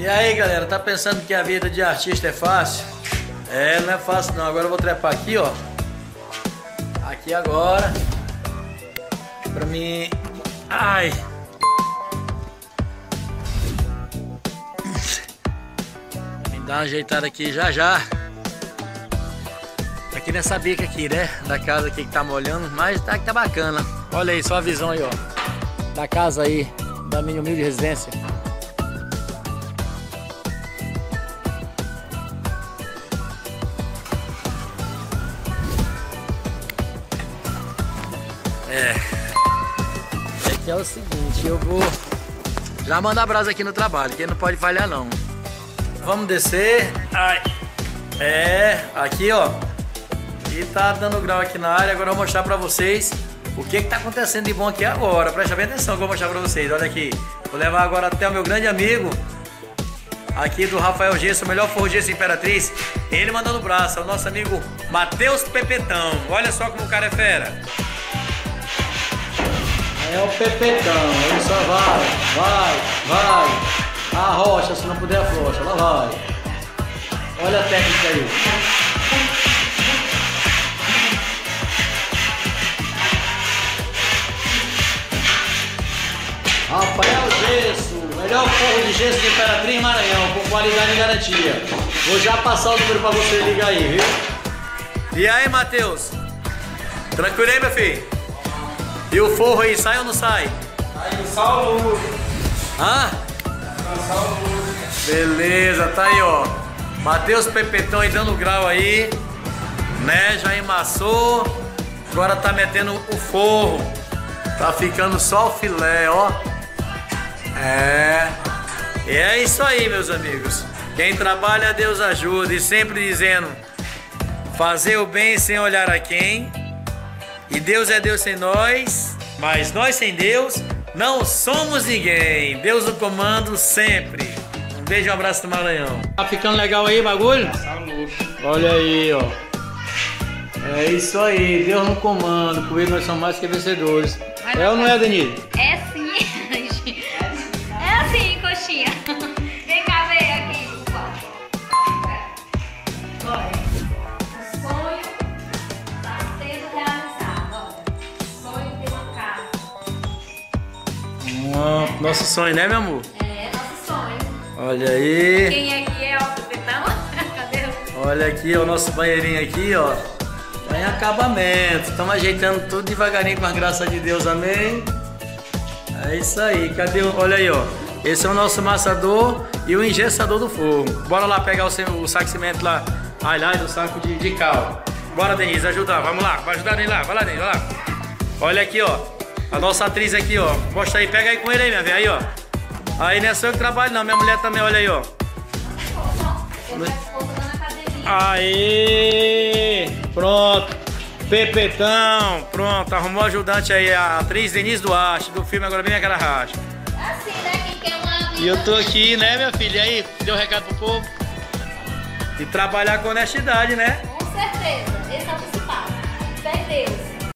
E aí galera, tá pensando que a vida de artista é fácil? É, não é fácil não. Agora eu vou trepar aqui, ó. Aqui agora. Pra mim. Ai! Me dá uma ajeitada aqui já já. Aqui nessa bica aqui, né? Da casa aqui que tá molhando, mas tá tá bacana. Olha aí, só a visão aí, ó. Da casa aí, da minha humilde residência. É o seguinte, eu vou já mandar brasa aqui no trabalho, que não pode falhar não. Vamos descer. Ai. É, aqui ó. E tá dando grau aqui na área. Agora eu vou mostrar pra vocês o que que tá acontecendo de bom aqui agora. Presta bem atenção que eu vou mostrar pra vocês. Olha aqui. Vou levar agora até o meu grande amigo aqui do Rafael Gesso, o melhor gesso Imperatriz. Ele mandando braço, é o nosso amigo Matheus Pepetão. Olha só como o cara é fera. É o Pepetão, ele só vai, vai, vai. A rocha, se não puder afrouxa, lá vai. Olha a técnica aí. Rafael Gesso, melhor forro de gesso de Imperatriz Maranhão, com qualidade e garantia. Vou já passar o número pra você ligar aí, viu? E aí, Matheus? Tranquilo aí, meu filho? E o forro aí, sai ou não sai? Aí o Saulo. Hã? Beleza, tá aí, ó. Matheus Pepetão aí dando grau aí. Né? Já emassou. Agora tá metendo o forro. Tá ficando só o filé, ó. É. E é isso aí, meus amigos. Quem trabalha, Deus ajuda. E sempre dizendo: fazer o bem sem olhar a quem. E Deus é Deus sem nós, mas nós sem Deus não somos ninguém. Deus no comando sempre. Um beijo e um abraço do Maranhão. Tá ficando legal aí o bagulho? Olha aí, ó. É isso aí, Deus no comando. Por ele nós somos mais que vencedores. É ou não é, Denise? É sim, gente. É assim, coxinha. Nosso sonho, né, meu amor? É nosso sonho. Olha aí. Quem aqui é o Pepetão? Cadê. Olha aqui ó, o nosso banheirinho aqui, ó. Tá em acabamento. Estamos ajeitando tudo devagarinho com a graça de Deus, amém? É isso aí. Cadê? o- Olha aí, ó. Esse é o nosso amassador e o engessador do fogo. Bora lá pegar o, o saco de cimento lá. Aliás, o saco de, de cal. Bora, Denise, ajudar. Vamos lá. Vai ajudar Denise lá. Vai lá, Denise. Vai lá. Olha aqui, ó. A nossa atriz aqui, ó. Mostra aí. Pega aí com ele aí, minha velha. Aí, ó. Aí não é só eu que trabalho, não. Minha mulher também. Olha aí, ó. Aí, pronto. Pepetão, pronto. Arrumou ajudante aí, a atriz Denise Duarte, do filme Agora Bem Aquela Racha. Assim, né? Quem quer uma. E eu tô aqui, né, minha filha? E aí, deu um recado pro povo? E trabalhar com honestidade, né? Com certeza.